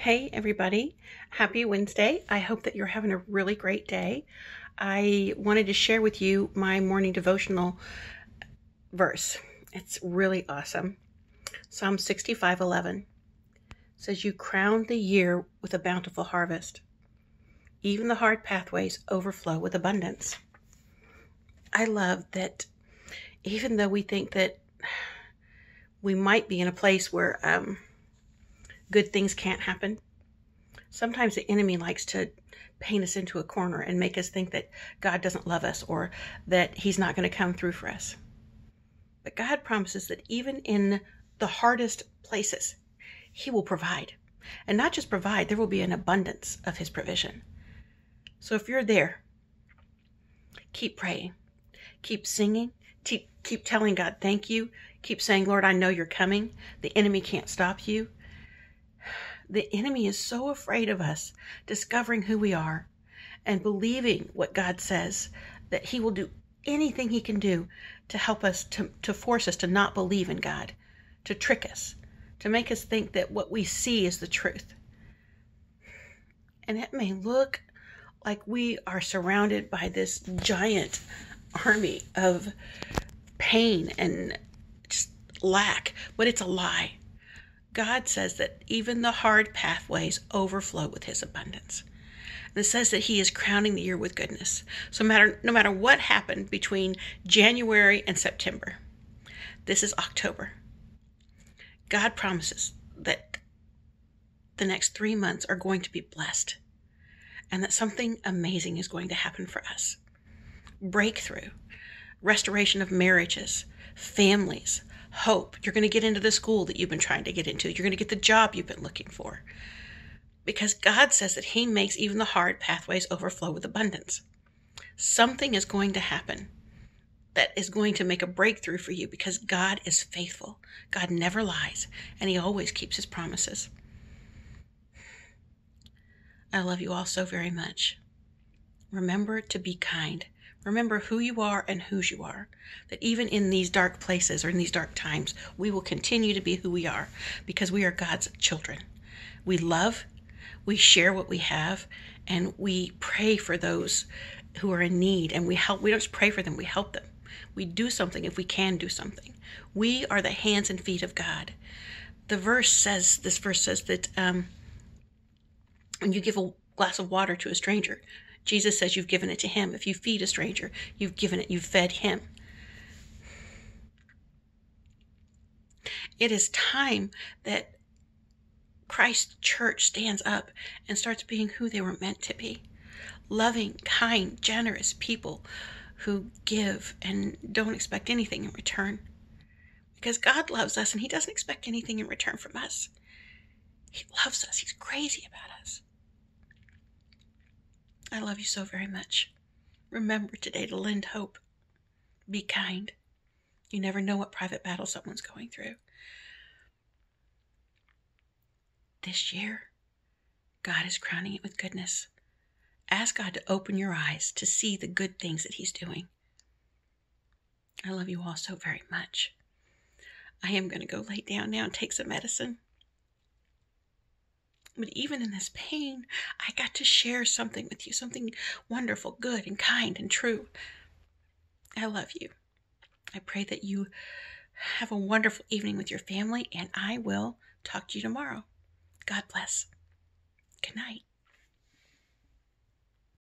Hey, everybody. Happy Wednesday. I hope that you're having a really great day. I wanted to share with you my morning devotional verse. It's really awesome. Psalm 65 11 says, You crown the year with a bountiful harvest. Even the hard pathways overflow with abundance. I love that even though we think that we might be in a place where um, good things can't happen. Sometimes the enemy likes to paint us into a corner and make us think that God doesn't love us or that He's not going to come through for us. But God promises that even in the hardest places, He will provide. And not just provide, there will be an abundance of His provision. So if you're there, keep praying, keep singing, keep, keep telling God, thank you. Keep saying, Lord, I know you're coming. The enemy can't stop you. The enemy is so afraid of us discovering who we are and believing what God says that he will do anything he can do to help us, to, to force us to not believe in God, to trick us, to make us think that what we see is the truth. And it may look like we are surrounded by this giant army of pain and just lack, but it's a lie. God says that even the hard pathways overflow with his abundance. And it says that he is crowning the year with goodness. So matter, no matter what happened between January and September, this is October. God promises that the next three months are going to be blessed and that something amazing is going to happen for us. Breakthrough, restoration of marriages, families, hope. You're going to get into the school that you've been trying to get into. You're going to get the job you've been looking for. Because God says that He makes even the hard pathways overflow with abundance. Something is going to happen that is going to make a breakthrough for you because God is faithful. God never lies, and He always keeps His promises. I love you all so very much. Remember to be kind. Remember who you are and whose you are. That even in these dark places or in these dark times, we will continue to be who we are because we are God's children. We love, we share what we have, and we pray for those who are in need and we help. We don't just pray for them, we help them. We do something if we can do something. We are the hands and feet of God. The verse says, this verse says that um, when you give a glass of water to a stranger, Jesus says you've given it to him. If you feed a stranger, you've given it, you've fed him. It is time that Christ's church stands up and starts being who they were meant to be loving, kind, generous people who give and don't expect anything in return. Because God loves us and He doesn't expect anything in return from us. He loves us, He's crazy about us. I love you so very much. Remember today to lend hope. Be kind. You never know what private battle someone's going through. This year, God is crowning it with goodness. Ask God to open your eyes to see the good things that He's doing. I love you all so very much. I am going to go lay down now and take some medicine. But even in this pain, I got to share something with you, something wonderful, good, and kind and true. I love you. I pray that you have a wonderful evening with your family, and I will talk to you tomorrow. God bless. Good night.